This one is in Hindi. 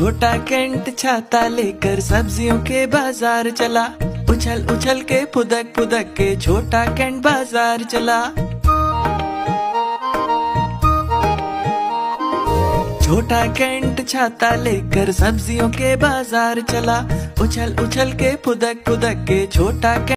छोटा कैंट छाता लेकर सब्जियों के बाज़ार चला। उछल उछल के फुदक फुदक के छोटा कैंट बाज़ार चला। छोटा कैंट छाता लेकर सब्जियों के बाज़ार चला। उछल उछल के फुदक फुदक के छोटा कैंट